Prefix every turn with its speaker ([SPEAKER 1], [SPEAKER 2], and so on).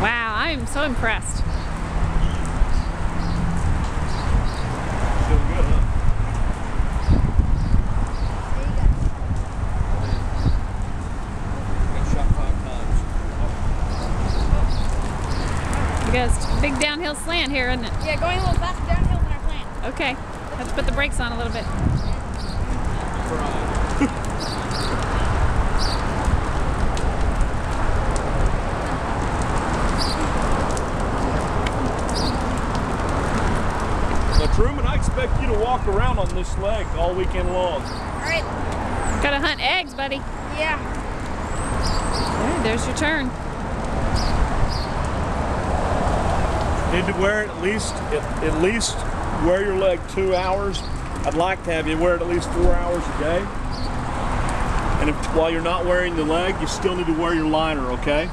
[SPEAKER 1] Wow, I am so impressed.
[SPEAKER 2] Still good, huh?
[SPEAKER 3] You go.
[SPEAKER 2] Got shot five times.
[SPEAKER 1] You guys, big downhill slant here, isn't it?
[SPEAKER 3] Yeah, going a little faster downhill than our plan.
[SPEAKER 1] Okay, let's put the brakes on a little bit.
[SPEAKER 2] Truman, I expect you to walk around on this leg all weekend long.
[SPEAKER 3] All right.
[SPEAKER 1] Gotta hunt eggs, buddy.
[SPEAKER 3] Yeah.
[SPEAKER 1] There, there's your turn.
[SPEAKER 2] Need to wear it at least at, at least wear your leg two hours. I'd like to have you wear it at least four hours a day. And if, while you're not wearing the leg, you still need to wear your liner, okay?